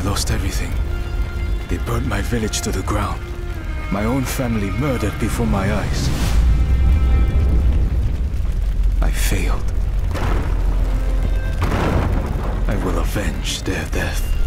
I lost everything. They burnt my village to the ground. My own family murdered before my eyes. I failed. I will avenge their death.